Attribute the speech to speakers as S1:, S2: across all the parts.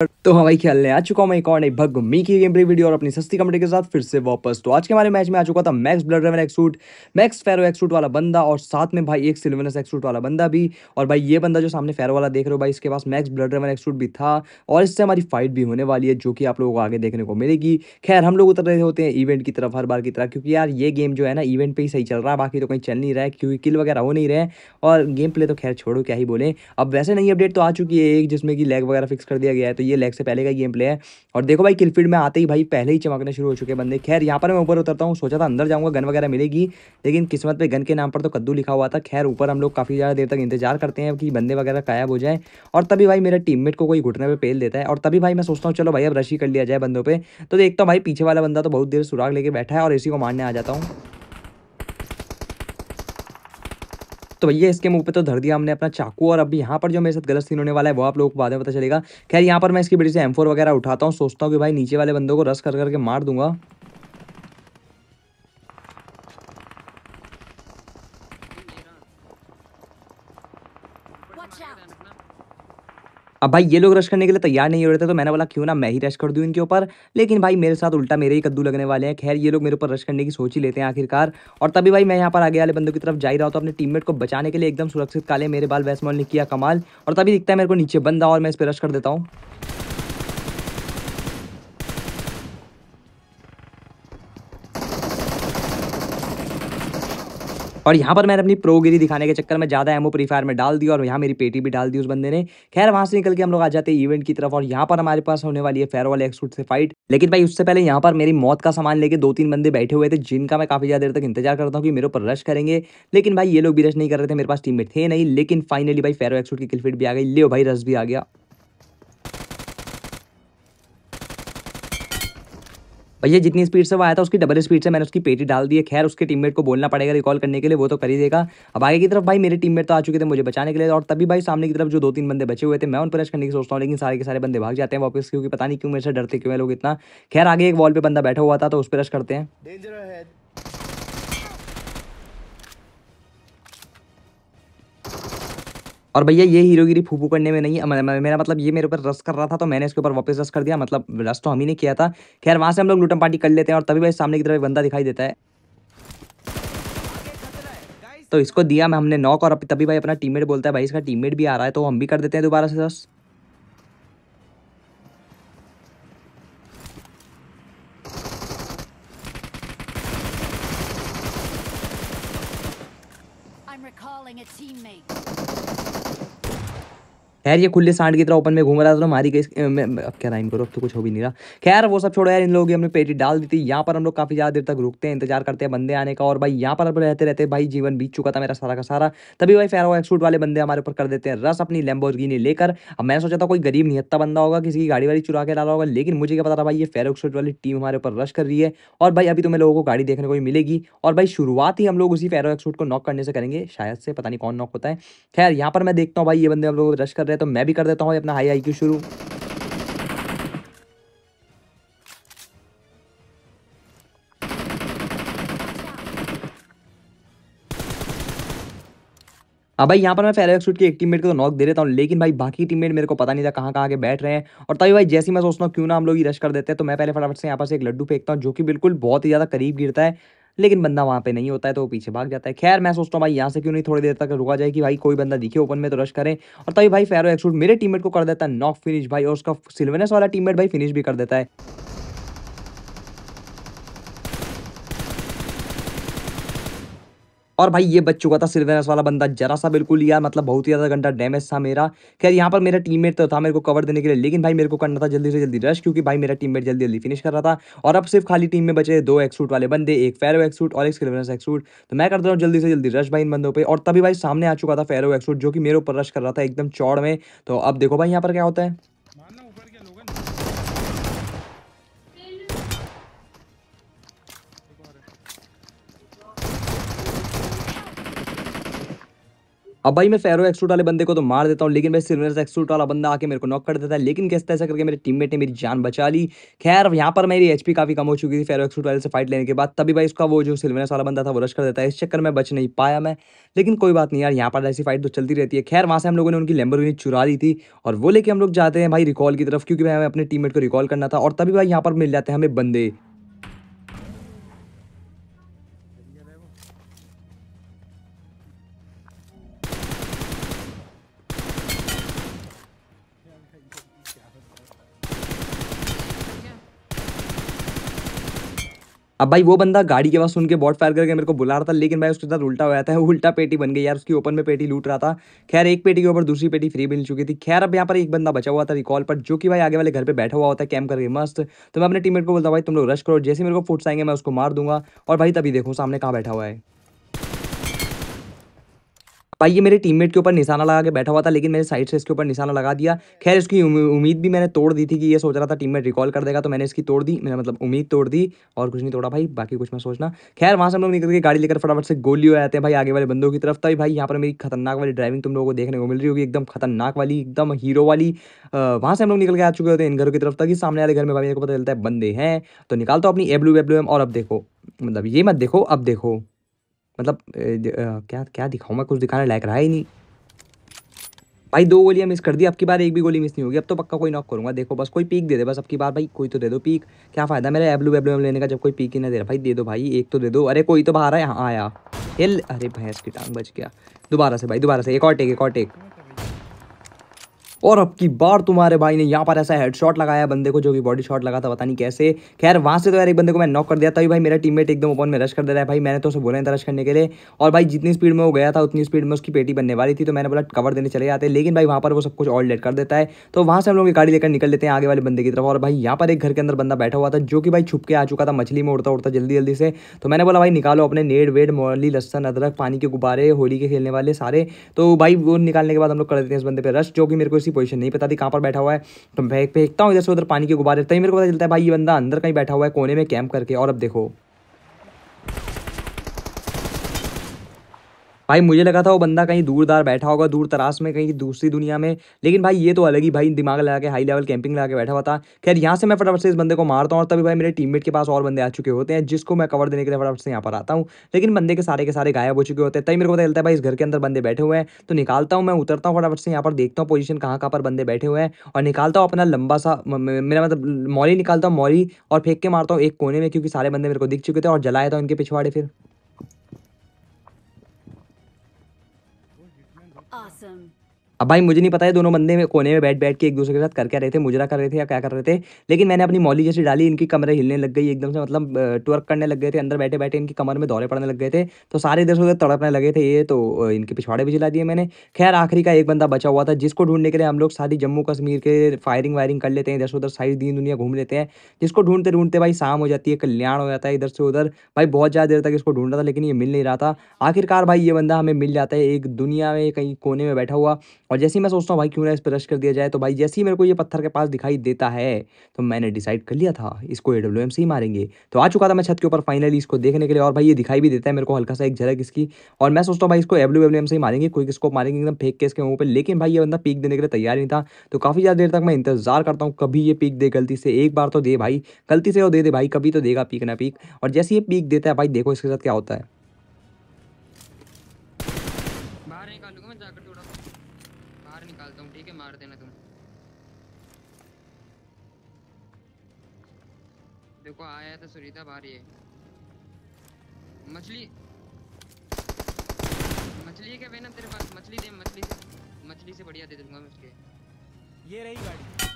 S1: तो हमारी खेलने आ चुका हूँ मैं एक और नई भग मी की गेम प्ले वीडियो और अपनी सस्ती कमेटी के साथ फिर से वापस। तो आज के हमारे मैच में आ चुका था मैक्स ब्लड रेवन एक्सूट मैक्स फेरो एक्सूट वाला बंदा और साथ में भाई एक सिल्वनस एक्सूट वाला बंदा भी। और भाई ये बंदा जो सामने फेरो वाला देख रहे हो भाई, इसके पास मैक्स ब्लड रेवन एक्सूट भी था और इससे हमारी फाइट भी होने वाली है, जो कि आप लोगों को आगे देखने को मिलेगी। खैर, हम लोग उतर रहे होते हैं इवेंट की तरफ़ हर बार की तरह, क्योंकि यार ये गेम जो है ना इवेंट पर ही सही चल रहा है, बाकी तो कहीं चल नहीं रहा है, क्योंकि किल वगैरह हो नहीं रहे और गेम प्ले तो खैर छोड़ो, क्या ही बोले। अब वैसे नई अपडेट तो आ चुकी है एक, जिसमें कि लेग वगैरह फिक्स कर दिया गया है तो ये लेग से पहले का गेम प्ले है। और देखो भाई किलफील्ड में आते ही भाई पहले ही चमकने शुरू हो चुके बंदे। खैर, यहाँ पर मैं ऊपर उतरता हूँ, सोचा था अंदर जाऊँगा गन वगैरह मिलेगी, लेकिन किस्मत पर गन के नाम पर तो कद्दू लिखा हुआ था। खैर, ऊपर हम लोग काफ़ी ज़्यादा देर तक इंतज़ार करते हैं कि बंदे वगैरह गायब हो जाए, और तभी भाई मेरे टीममेट को कोई घुटने पर पेल देता है। और तभी भाई मैं सोचता हूँ, चलो भाई अब रशी कर लिया जाए बंदों पर तो देखता हूँ भाई, पीछे वाला बंदा तो बहुत देर सुराग लेके बैठा है, और इसी को मारने आ जाता हूँ। तो भैया, इसके मुँह पे तो धर दिया हमने अपना चाकू और अभी यहाँ पर जो मेरे साथ गलत सीन होने वाला है, वो आप लोगों को बाद में पता चलेगा। खैर, यहाँ पर मैं इसकी बड़ी से एम वगैरह उठाता हूँ, सोचता हूँ कि भाई नीचे वाले बंदों को रस कर करके मार दूँगा। अब भाई ये लोग रश करने के लिए तैयार नहीं हो रहे थे तो मैंने बोला, क्यों ना मैं ही रश कर दूँ इनके ऊपर? लेकिन भाई मेरे साथ उल्टा मेरे ही कद्दू लगने वाले हैं। खैर, ये लोग मेरे ऊपर रश करने की सोच ही लेते हैं आखिरकार। और तभी भाई मैं यहाँ पर आगे वाले बंदों की तरफ़ जा रहा हूँ तो अपने टीममेट को बचाने के लिए एकदम सुरक्षित काले मेरे बाल वैसमॉल ने किया कमाल। और तभी दिखता है मेरे को नीचे बंदा और मैं इस पर रश कर देता हूँ। और यहाँ पर मैंने अपनी प्रोगिरी दिखाने के चक्कर में ज़्यादा एमओ प्री फायर में डाल दी और यहाँ मेरी पेटी भी डाल दी उस बंदे ने। खैर, वहाँ से निकल के हम लोग आ जाते हैं इवेंट की तरफ़ और यहाँ पर हमारे पास होने वाली है फेयर वाले एक्सूट से फाइट लेकिन भाई, उससे पहले यहाँ पर मेरी मौत का सामान लेके दो तीन बंदे बैठे हुए थे, जिनका मैं काफ़ी ज़्यादा देर तक इंतज़ार करता हूँ कि मेरे ऊपर रश करेंगे। लेकिन भाई, ये लोग भी रश नहीं कर रहे थे, मेरे पास टीम थे नहीं। लेकिन फाइनली भाई फेरो एक्सूट की किलफिट भी आ गई। ले भाई रश भी आ गया। भैया जितनी स्पीड से वो आया था, उसकी डबल स्पीड से मैंने उसकी पेटी डाल दी है। खैर, उसके टीममेट को बोलना पड़ेगा रिकॉल करने के लिए, वो तो कर ही देगा। अब आगे की तरफ़ भाई, मेरे टीममेट तो आ चुके थे मुझे बचाने के लिए और तभी भाई सामने की तरफ़ जो दो तीन बंदे बचे हुए थे, मैं उन पर करने की सोचता हूँ, लेकिन सारे के सारे बंदे भाग जाते हैं वापस, क्योंकि पता नहीं क्यों मेरे से डरते क्यों लोग इतना। खैर, आगे एक वॉल पर बंदा बैठा हुआ था तो उस पर रश करते हैं। और भैया, ये हीरोगिरी फूफू करने में नहीं मेरा मतलब ये मेरे ऊपर रस कर रहा था तो मैंने इसके ऊपर वापस रस कर दिया। मतलब रस तो हम ही ने किया था। खैर, वहाँ से हम लोग लूटम पार्टी कर लेते हैं और तभी भाई सामने की तरफ़ बंदा दिखाई देता है। तो इसको दिया, मैं हमने नॉक और तभी भाई अपना टीममेट बोलता है, भाई, इसका टीममेट भी आ रहा है तो हम भी कर देते हैं दोबारा से रस। खैर, ये खुले सांड की तरह ओपन में घूम रहा था तो मारी गई अब क्या राइम करो? अब तो कुछ हो भी नहीं रहा। खैर, वो सब छोड़ो यार, इन लोगों की हमने पेटी डाल दी थी। यहाँ पर हम लोग काफ़ी ज़्यादा देर तक रुकते हैं, इंतज़ार करते हैं बंदे आने का। और भाई, यहाँ पर अब रहते रहते, भाई, जीवन बीत चुका था मेरा सारा का सारा। तभी भाई फेरो एक्सूट वाले बंदे हमारे ऊपर कर देते हैं रस अपनी लेम्बोर्गिनी लेकर। अब मैंने सोचा था कोई गरीब निहत्ता बंदा होगा, किसी की गाड़ी वाड़ी चुरा के डाला होगा, लेकिन मुझे क्या पता था भाई, ये फेरो एक्सूट वाली टीम हमारे ऊपर रश कर रही है। और भाई, अभी तो मैं लोगों को गाड़ी देखने को ही मिलेगी। और भाई, शुरुआत ही हम लोग उसी फेरो एक्सूट को नॉक करने से करेंगे, शायद से, पता नहीं कौन नॉक होता है। खैर, यहाँ पर मैं देखता हूँ भाई, ये बंदे हम लोग रश कर रहे हैं तो मैं भी कर देता हूँ अपना हाई आईक्यू शुरू। अब भाई, यहाँ पर मैं फेरो एक्सूट की एक टीममेट को तो नॉक दे देता हूँ, लेकिन भाई बाकी टीममेट मेरे को पता नहीं था कहाँ कहाँ के बैठ रहे हैं। और तभी भाई, जैसे मैं सोचता हूँ क्यों ना हम लोग ही रश कर देते हैं तो मैं पहले फटाफट से यहाँ पर से एक लड्डू फेंकता हूँ, जो कि बिल्कुल बहुत ही ज़्यादा करीब गिरता है। लेकिन बंदा वहाँ पे नहीं होता है तो वो पीछे भाग जाता है। खैर, मैं सोचता हूँ, भाई, यहाँ से क्यों नहीं थोड़ी देर तक रुका जाए कि भाई कोई बंदा दिखे ओपन में तो रश करें। और तभी भाई फेरो एक्सूट मेरे टीममेट को कर देता है। नॉक फिनिश भाई और उसका सिल्वेनस वाला टीममेट भाई फिनिश भी कर देता है। और भाई ये बच चुका था सिल्वेनस वाला बंदा जरा सा बिल्कुल यार मतलब बहुत ही ज़्यादा घंटा डैमेज था मेरा। खैर, यहाँ पर मेरा टीममेट तो था मेरे को कवर देने के लिए, लेकिन भाई मेरे को करना था जल्दी से जल्दी रश क्योंकि भाई मेरा टीममेट जल्दी जल्दी फिनिश कर रहा था। और अब सिर्फ़ खाली टीम में बचे दो एक्सूट वाले बंदे, एक फेरो एक्सूट और एक सिल्वेनस एक्सूट तो मैं करता हूँ जल्दी से जल्दी रश भाई इन बंदों पर और तभी भाई सामने आ चुका था फेरो एक्सूट जो कि मेरे ऊपर रश कर रहा था, एकदम चौड़ में। तो अब देखो भाई यहाँ पर क्या होता है। अब भाई मैं फेरो एक्सूट वाले बंदे को तो मार देता हूँ, लेकिन भाई सिल्वर एक्सूट वाला बंदा आके मेरे को नॉक कर देता है, लेकिन कैसे ऐसा करके मेरे टीममेट ने मेरी जान बचा ली? खैर यहाँ पर मेरी एचपी काफ़ी कम हो चुकी थी फेरो एक्सूट वाले से फाइट लेने के बाद, तभी भाई उसका वो जो सिल्वर वाला बंदा था वो रश कर देता है, इस चक्कर में बच नहीं पाया मैं। लेकिन कोई बात नहीं यार, यहाँ पर ऐसी फाइट तो चलती रहती है। खैर, वहाँ से हम लोगों ने उनकी लेम्बर चुरा ली थी, और वो लेके हम लोग जाते हैं भाई रिकॉल की तरफ़, क्योंकि भाई हमें अपने टीममेट को रिकॉल करना था, और तभी भाई यहाँ पर मिल जाते हैं हमें बंदे। अब भाई वो बंदा गाड़ी के पास सुन के बॉट फायर करके मेरे को बुला रहा था, लेकिन भाई उसके साथ उल्टा हो था, उल्टा पेटी बन गई यार, उसकी ओपन में पेटी लूट रहा था। खैर, एक पेटी के ऊपर दूसरी पेटी फ्री मिल चुकी थी। खैर, अब यहाँ पर एक बंदा बचा हुआ था रिकॉल पर, जो कि भाई आगे वाले घर पर बैठा हुआ होता है करके मस्त। तो मैं अपने टीममेट को बोलता भाई, तुम लोग रश करो, जैसे मेरे को फुट्स आएँगे, मैं उसको मार दूँगा। और भाई तभी देखो, सामने कहाँ बैठा हुआ है। भाई, ये मेरे टीममेट के ऊपर निशाना लगा के बैठा हुआ था, लेकिन मैंने साइड से इसके ऊपर निशाना लगा दिया। खैर, इसकी उम्मीद भी मैंने तोड़ दी थी कि ये सोच रहा था टीममेट रिकॉल कर देगा तो मैंने इसकी तोड़ दी मैंने मतलब उम्मीद तोड़ दी, और कुछ नहीं तोड़ा भाई, बाकी कुछ मैं सोचना। खैर, वहाँ से हम लोग निकल के गाड़ी लेकर फटाफट से गोली हो जाते हैं भाई, आगे वाले बंदों की तरफ़। तभी भाई, यहाँ पर मेरी खतरनाक वाली ड्राइविंग तुम लोगों को देखने को मिल रही होगी, एकदम खतरनाक वाली, एकदम हीरो वाली। वहाँ से हम लोग निकल के आ चुके होते हैं इन घरों की तरफ़ तक सामने वाले घर में भाई, मेरे को पता चलता है बंदे हैं। तो निकालता हूँ अपनी एब्लू वेब्लू और अब देखो मतलब ये मत देखो, अब देखो। मतलब क्या क्या दिखाऊँ मैं? कुछ दिखाने लायक रहा ही नहीं। भाई, दो गोलियाँ मिस कर दी, अब की बार एक भी गोली मिस नहीं होगी। अब तो पक्का कोई नॉक करूँगा, देखो, बस कोई पीक दे दे, बस अब की बार भाई कोई तो दे दो पीक क्या फ़ायदा मेरा एब्लू वेब्लू लेने का, जब कोई पीक ही ना दे रहा। भाई, दे दो भाई, एक तो दे दो। अरे, कोई तो बाहर है हाँ आया। हिल अरे, भैंस की टांग बच गया। दोबारा से भाई, दोबारा से, एक और टेक एक और टेक और अब की बार तुम्हारे भाई ने यहाँ पर ऐसा हेडशॉट लगाया बंदे को जो कि बॉडी शॉट लगा था, पता नहीं कैसे। खैर, वहाँ से तो यार एक बंदे को मैं नॉक कर दिया, तभी भाई मेरा टीममेट एकदम ओपन में रश कर दे रहा है भाई, मैंने तो उसे बोला था रश करने के लिए। और भाई जितनी स्पीड में वो गया था, उतनी स्पीड में उसकी पेटी बनने वाली थी तो मैंने बोला कवर देने चले जाते लेकिन भाई वहाँ पर वो सब कुछ ऑल कर देता है। तो वहाँ से हम लोग गाड़ी लेकर निकल लेते हैं आगे वाले बंदे की तरफ़। और भाई यहाँ पर एक घर के अंदर बंदा बैठा हुआ था, जो कि भाई छुप के आ चुका था, मछली में उड़ता उड़ता जल्दी जल्दी से। तो मैंने बोला, भाई निकालो अपने नेड वेड मोली, लस्सन, अदरक, पानी के गुब्बारे, होली के खेलने वाले सारे। तो भाई वो निकालने के बाद हम लोग कर देते हैं इस बंदे पर रश जो कि मेरे को इसी पोजिशन नहीं, पता थी कहाँ पर बैठा हुआ है। तो मैं फेंकता हूँ इधर से उधर पानी के गुब्बारे तभी मेरे को पता चलता है, भाई ये बंदा अंदर कहीं बैठा हुआ है, कोने में कैंप करके। और अब देखो। भाई, मुझे लगा था वो बंदा कहीं दूर दार बैठा होगा, दूर तरास में, कहीं दूसरी दुनिया में। लेकिन भाई, ये तो अलग ही भाई, दिमाग लगा के हाई लेवल कैंपिंग लगा के बैठा हुआ था। खैर, यहाँ से मैं फटाफट से इस बंदे को मारता हूँ और तभी भाई मेरे टीममेट के पास और बंदे आ चुके होते हैं, जिसको मैं कवर देने के लिए फटाफट से यहाँ पर आता हूँ। लेकिन बंदे के सारे के सारे गायब हो चुके होते हैं। तभी मेरे को पता चलता है भाई, इस घर के अंदर बंदे बैठे हुए हैं। तो निकालता हूँ मैं, उतरता हूँ फटाफट से यहाँ पर, देखता हूँ पोजिशन कहाँ कहाँ पर बंदे बैठे हुए हैं और निकालता हूँ अपना लंबा सा मेरा मतलब मौली निकालता हूँ, मौली और फेंक के मारता हूँ एक कोने में, क्योंकि सारे बंदे मेरे को दिख चुके थे और जलाया था उनके पिछवाड़े फिर। अब भाई मुझे नहीं पता है दोनों बंदे में कोने में बैठ बैठ के एक दूसरे के साथ कर क्या रहे थे, मुजरा कर रहे थे या क्या कर रहे थे, लेकिन मैंने अपनी मौली जैसी डाली, इनकी कमरे हिलने लग गई, एकदम से मतलब ट्वर्क करने लग गए थे, अंदर बैठे बैठे इनकी कमर में दौरे पड़ने लग गए थे तो सारे इधर से उधर तड़पने लगे थे ये तो इनके पिछवाड़े भी जला दिए मैंने। खैर, आखिरी का एक बंदा बचा हुआ था, जिसको ढूँढने के लिए हम लोग सारी जम्मू कश्मीर के फायरिंग वायरिंग कर लेते हैं, इधर से उधर सारी दिन दुनिया घूम लेते हैं, जिसको ढूंढते ढूंढते भाई शाम हो जाती है, कल्याण हो जाता है इधर से उधर, भाई बहुत ज़्यादा देर तक इसको ढूंढ रहा था, लेकिन ये मिल नहीं रहा था। आखिरकार भाई ये बंदा हमें मिल जाता है, एक दुनिया में कहीं कोने में बैठा हुआ और जैसे ही मैं सोचता हूँ, भाई, क्यों ना इस पर रश कर दिया जाए? तो भाई, जैसे ही मेरे को ये पत्थर के पास दिखाई देता है तो मैंने डिसाइड कर लिया था, इसको ए डब्ल्यू एम से ही मारेंगे। तो आ चुका था मैं छत के ऊपर फाइनली इसको देखने के लिए और भाई, ये दिखाई भी देता है मेरे को हल्का सा एक झलक इसकी। और मैं सोचता हूँ, भाई, इसको एब्ल्यू एब्ल्यू एम से ही मारेंगे, कोई किसको मारेंगे, एकदम फेंक के इसके मुँह पर लेकिन भाई, ये बंदा पीक देने के लिए तैयार नहीं था। तो काफ़ी ज़्यादा देर तक मैं इंतज़ार करता हूँ, कभी ये पीक दे गलती से, एक बार तो दे भाई, गलती से वो दे दे भाई, कभी तो देगा पीक ना पीक। और जैसे ये पीक देता है, भाई, देखो इसके साथ क्या होता है।
S2: देखो, आया था सुरीता बाहर ये। मछली। मछली क्या वेनम तेरे पास मछली दे, मछली से मछली से बढ़िया दे दूँगा मैं उसके।
S1: ये रही गाड़ी।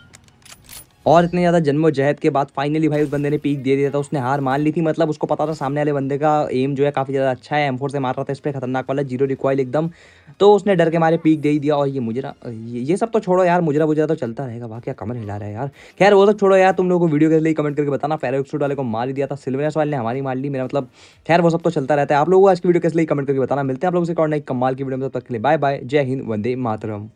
S1: और इतने ज़्यादा जन्मो जहद के बाद फाइनली भाई उस बंदे ने पीक दे दिया था उसने हार मान ली थी। मतलब उसको पता था सामने वाले बंदे का एम जो है काफ़ी ज़्यादा अच्छा है एम से मार रहा था इस पर खतरनाक वाला ज़ीरो रिकॉयल एकदम। तो उसने डर के मारे पीक दे ही दिया और ये मुजरा ये, ये सब तो छोड़ो यार मुजरा मुजरा तो चलता रहेगा वाह क्या कमर हिला रहा है यार। खैर वो सब छोड़ो यार तुम लोगों को वीडियो के लिए कमेंट करके बताना फेरो सूट वाले को मार दिया था सिल्वरस वाले ने हमारी मार ली मेरा मतलब खैर वो सब तो चलता रहता है। आप लोगों को आज की वीडियो के लिए कमेंट करके बताना मिलते हैं आप लोगों से कॉर्ड कमाल की वीडियो में तब तक के लिए बाय बाय जय हिंद वंदे मातरम।